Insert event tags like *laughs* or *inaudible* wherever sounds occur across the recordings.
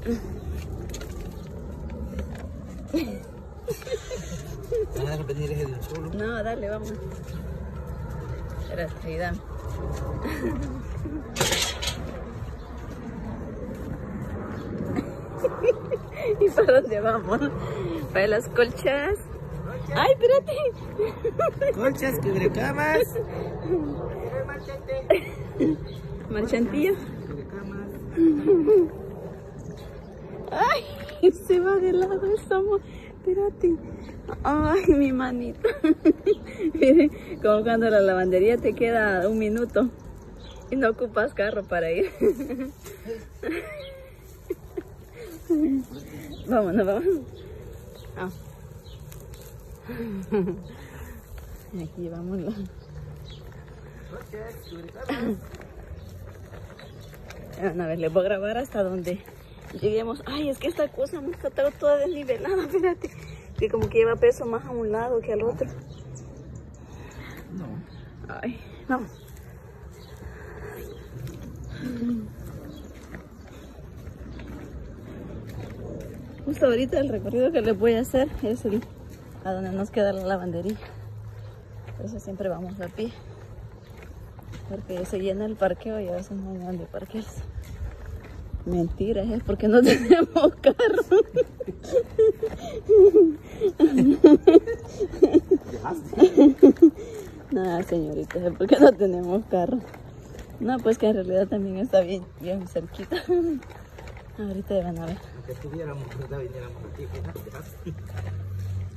¿Vas a ese de un solo? No, dale, vamos. Espérate, ahí dame. *laughs* ¿Y para dónde vamos? Para las colchas. ¡Ay, espérate! Colchas, cubrecamas. Marchantillo. Cubrecamas. *laughs* ¡Ay! Se va de lado estamos. Espérate. ¡Ay, mi manito! *laughs* Mire, como cuando la lavandería te queda un minuto y no ocupas carro para ir. *laughs* Vámonos, vámonos. Ah. *laughs* Aquí vámonos. A ver, les voy a grabar hasta donde lleguemos. Ay, es que esta cosa me está toda desnivelada, *laughs* fíjate. Que como que lleva peso más a un lado que al otro. No. Ay, vamos. Justo ahorita el recorrido que les voy a hacer es el a donde nos queda la lavandería. Por eso siempre vamos a pie. Porque se llena el parqueo y a veces no hay donde parquearse. Mentira, es porque no *laughs* tenemos carro. Nada, señorita, es porque no tenemos carro. No, pues que en realidad también está bien, bien cerquita. Ahorita van a ver. Que estuviéramos, ¿verdad? Viniéramos aquí, fíjate.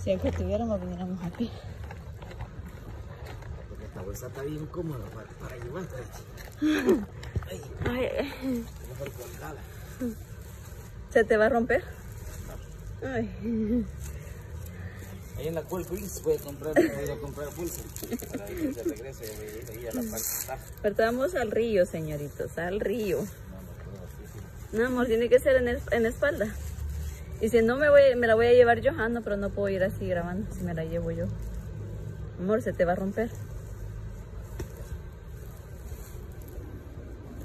Si aunque tuviéramos, viniéramos aquí. Porque esta bolsa está bien cómoda para, para llevar. *laughs* Ay, colgada. ¿Se te va a romper? Ay. Ahí en la voy a comprar, voy a comprar. Para ahí a la parte. Pero vamos al río, señoritos, al río. No, amor, tiene que ser en, el- en espalda. Y si no, me, voy, me la voy a llevar yo, ah, no, pero no puedo ir así grabando si me la llevo yo. Amor, se te va a romper.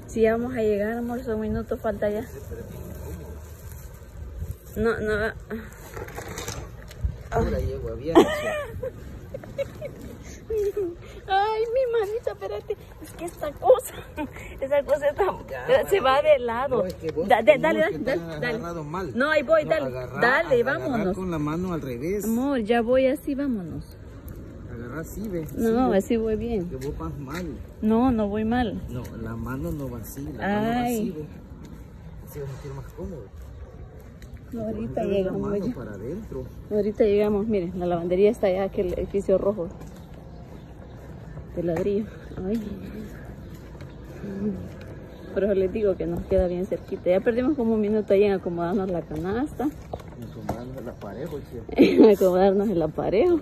Si ya vamos a llegar, amor, son minutos, falta ya. No, no. Ahora llego abierta. *laughs* Ay, mi manita, espérate. Es que esta cosa, *laughs* esa cosa está, Ya, se va de lado. No, es que vos, Da- de- no, dale, dale, dale, dale. mal. No, ahí voy, No, dale. agarrar- dale, agarrar vámonos. con la mano al revés. Amor, ya voy así, vámonos. Agarrar así, ves. No, ves. así voy bien. Que vos vas mal. No, no voy mal. No, la mano no va así. La mano va Ay. así, ves. Así vas a sentir más cómodo. No, ahorita Poner la llegamos. mano para adentro. Ahorita llegamos, miren, la lavandería está allá, aquel edificio rojo. De ladrillo. Ay. Por eso les digo que nos queda bien cerquita. Ya perdimos como un minuto ahí en acomodarnos la canasta. Incomodando el aparejo, che. *laughs* acomodarnos el aparejo.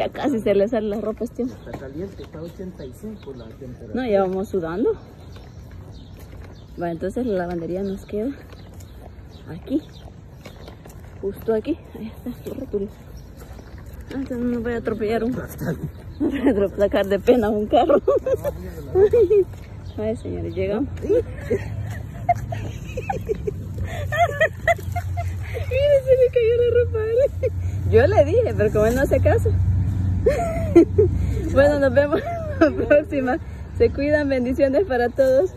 Ya casi se le sale la ropa, este hombre. Está caliente, está a 85 la temperatura. No, ya vamos sudando. Va, entonces la lavandería nos queda aquí. Justo aquí. Ahí está, el rótulo. Ah, entonces no voy a atropellar un... No *laughs* voy a atropellar de pena un carro. *laughs* Ay, señores, llegamos. Mire, *laughs* se le cayó la ropa. Yo le dije, pero como él no hace caso. *laughs* Bueno, nos vemos la próxima. Se cuidan, bendiciones para todos.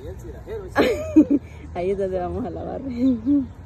Ahí *laughs* es donde vamos a lavar. *laughs*